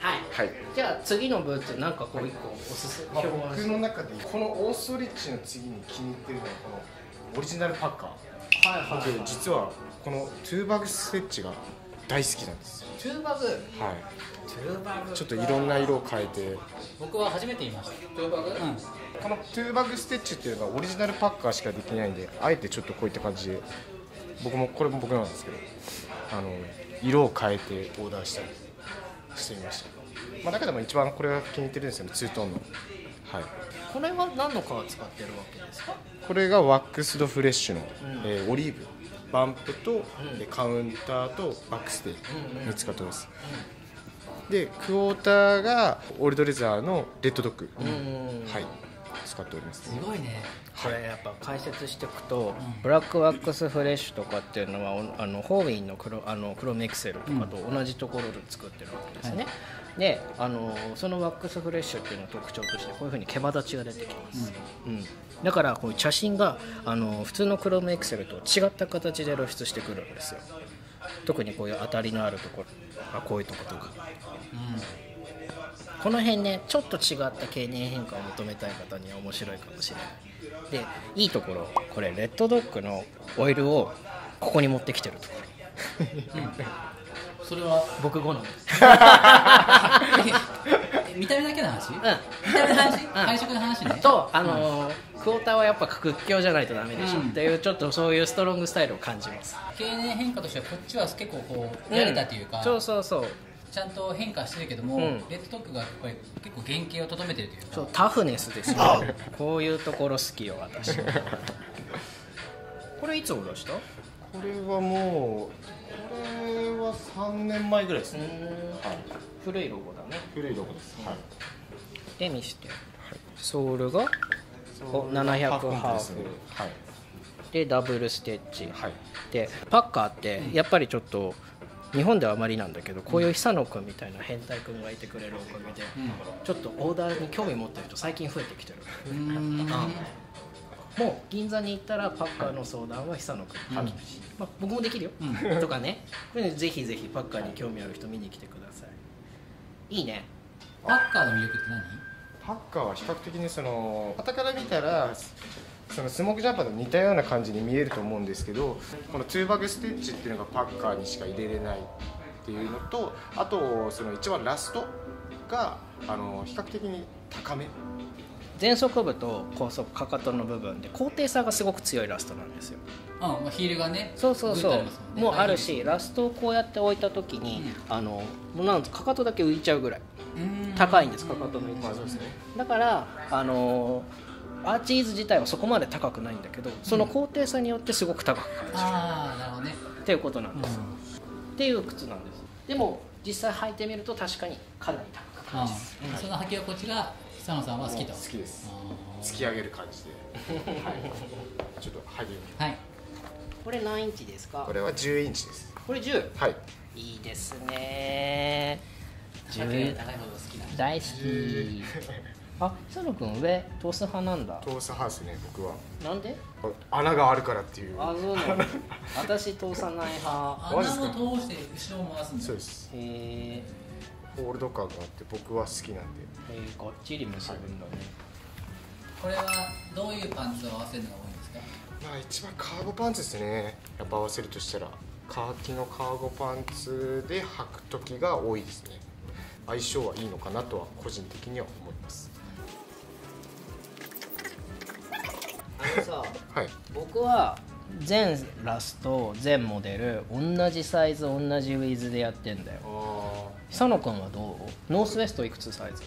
はい。はいじゃあ次のブーツなんかこう一個おすすめまあ、評判僕の中でこのオーストリッチの次に気に入ってるのはこのオリジナルパッカー。はいはい、僕実はこのトゥーバグステッチが大好きなんですよ。トゥーバグ？はい。トゥーバグちょっといろんな色を変えて。僕は初めて言いました。トゥーバグ、うん。このトゥーバグステッチっていうのはオリジナルパッカーしかできないんであえてちょっとこういった感じで。僕もこれも僕なんですけどあの色を変えてオーダーしたりしてみました、まあ、中でも一番これが気に入ってるんですよねツートーンの。はい。これは何の革使ってるわけですか？これがワックスドフレッシュの、ん。えーオリーブ。バンプと、ん。えーカウンターとバックステうんうんに使ってます、でクォーターがオールドレザーのレッドドッグ、うん。はい使っております。すごいね。これやっぱ解説していくと、ブラックワックスフレッシュとかっていうのはおあのホーウィンのクロあのクロメクセルとかと同じところで作ってるわけですね、であのそのワックスフレッシュっていうのの特徴としてこういうふうに毛羽立ちが出てきます、うん。だからこういう茶芯があの普通のクロムエクセルと違った形で露出してくるんですよ。特にこういう当たりのあるところあこういうとことかこの辺ねちょっと違った経年変化を求めたい方には面白いかもしれない。でいいところ。これレッドドッグのオイルをここに持ってきてると。こそれはろ僕好みえ見た目だけの話、ん。見た目の話、配色の話ねとあのークォーターはやっぱ屈強じゃないとダメでしょ、うんっていうちょっとそういうストロングスタイルを感じます。経年変化としてはこっちは結構こうやれたというか、そうそうそうちゃんと変化してるけども、うん。レッドドッグがやっぱり結構原型をとどめてるというか。そうタフネスですよ。こういうところ好きよ私。これいつお出した？これはもうこれは3年前ぐらいですね、うん。はい、古いロゴだね。古いロゴです、はい。で見して。ソールがお700ハーフではい。でダブルステッチ、はい。でパッカーってやっぱりちょっと日本ではあまりなんだけどこういう久野君みたいな変態君がいてくれるおかげで、ちょっとオーダーに興味持ってる人最近増えてきてる、うーんもう銀座に行ったらパッカーの相談は久野君、うん。まあ、僕もできるよ、とかね。これねぜひぜひパッカーに興味ある人見に来てください。いいね。パッカーの魅力って何？パッカーは比較的にその傍から見たらそのスモークジャンパーと似たような感じに見えると思うんですけどこのトゥーバグステッチっていうのがパッカーにしか入れれないっていうのとあとその一番ラストがあの比較的に高め。前足部と高速かかとの部分で高低差がすごく強いラストなんですよ。うんまあ、ヒールがねそうそうそう。ね。もうあるしラストをこうやって置いた時に、あのもうなんとかかとだけ浮いちゃうぐらいうーん。高いんですかかとの位置まあそうですね。だからあのアーチーズ自体はそこまで高くないんだけどその高低差によってすごく高く感じる。ああなるほどね、っていうことなんうん。です、っていう靴なんですでも実際履いてみると確かにかなり高く感じます、その履き心地が久野さんは好きと。好きです。突き上げる感じで、はい、ちょっと入ってみてはい。これ何インチですか？これは10インチです。これ10はい。いいですね。高いほど好きな大好き あ久野君上通す派なんだ。トースハウスね僕は。なんで？穴があるからっていう。あそうなの。私通さない派。穴を通して後ろを回すんだ。そうです。へー。ホールド感があって僕は好きなんで。えー、がっちり結ぶんだね、これはどういうパンツを合わせるのが多いんですか？まあ一番カーゴパンツですね。やっぱ合わせるとしたら。カーキのカーゴパンツで履く時が多いですね。相性はいいのかなとは個人的には思いますさはい。僕は全ラスト全モデル同じサイズ同じウィズでやってんだよ。久野君はどう？ノースウェストいくつサイズ？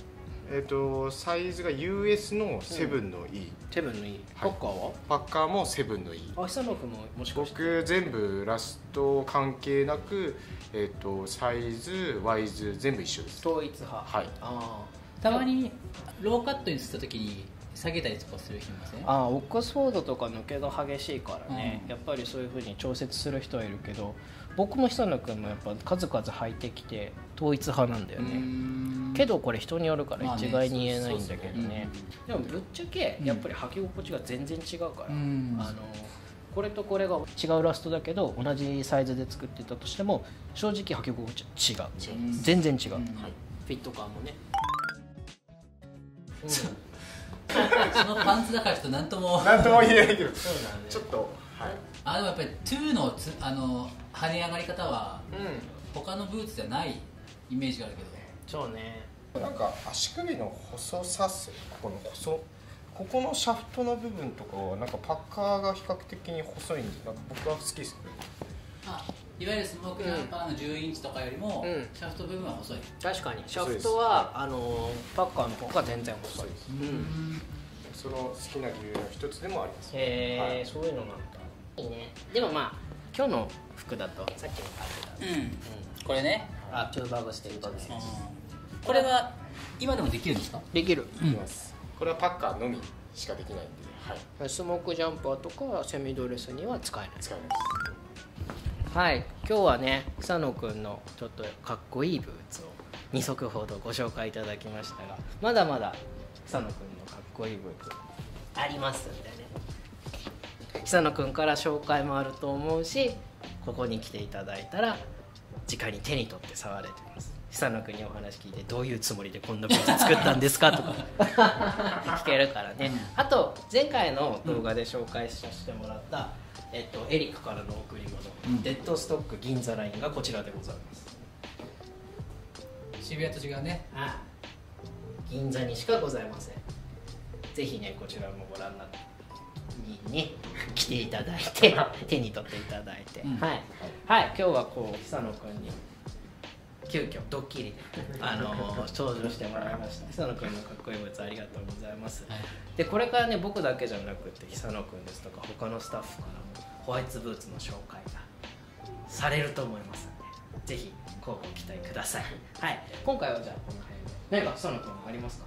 えっ、とサイズが US の7の E、セブンのいいはい。パッカーは？パッカーも7の E あ久野君ももしかして？僕全部ラスト関係なく、えっとサイズワイズ全部一緒です。統一派。はい。あたまにローカットにすった時に下げたりとかする人いません？ーあーオックスフォードとか抜けが激しいからね、うん。やっぱりそういうふうに調節する人はいるけど僕も久野君もやっぱ数々履いてきて統一派なんだよね、ん。けどこれ人によるから一概に言えないんだけどね。でもぶっちゃけやっぱり履き心地が全然違うから、うん。あのこれとこれが違うラストだけど同じサイズで作ってたとしても正直履き心地は違う。うん全然違う、うん。はい。フィット感もね、う。ん、そのパンツだからちょっと何とも。なんとも言えないけど。そうだね。ちょっとはい。あでもやっぱり2のつあの跳ね上がり方はうん。他のブーツじゃないイメージがあるけど。そうね。なんか足首の細さっすここの細ここのシャフトの部分とかはなんかパッカーが比較的に細いんでなんか僕は好きですねあいわゆるスモークジャンパーの10インチとかよりも、うん。シャフト部分は細い。確かに。シャフトはあのパッカーの方が全然細い。です。うん。その好きな理由の一つでもあります。へえ、はい。そういうのなんだ。いいね。でもまあ今日の服だとさっきも買ってた、うん。これね、あトゥーバグステッチです。うん。これは今でもできるんですか？できる。いきます。これはパッカーのみしかできないんで。はい。スモークジャンパーとかセミドレスには使えない。使いますはい今日はね草野くんのちょっとかっこいいブーツを2足ほどご紹介いただきましたがまだまだ草野くんのかっこいいブーツありますんでね。久野くんから紹介もあると思うしここに来ていただいたら直に手に取って触れてます。久野くんにお話聞いてどういうつもりでこんなブーツ作ったんですか？とか 聞けるからね。あと前回の動画で紹介させてもらった、えっと、エリックからの贈り物、うん。デッドストック銀座ラインがこちらでございます。渋谷と違うね。あ銀座にしかございません。ぜひねこちらもご覧になってにに 来ていただいて手に取っていただいて、うん。はい、はい、今日はこう久野君に急遽ドッキリであの 登場してもらいました久野君のかっこいいブーツありがとうございます、はい。でこれからね僕だけじゃなくて久野君ですとか他のスタッフからもホワイトブーツの紹介がされると思いますのでぜひ乞うご期待ください。はい。今回はじゃあこの辺で。何か久野君あります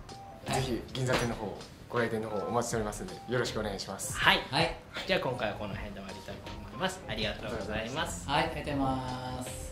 か？ぜひ銀座店の方ご来店の方お待ちしておりますのでよろしくお願いします。はい、はい。じゃあ今回はこの辺で終わりたいと思います。ありがとうございます。はい。ありがとうございます